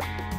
Bye.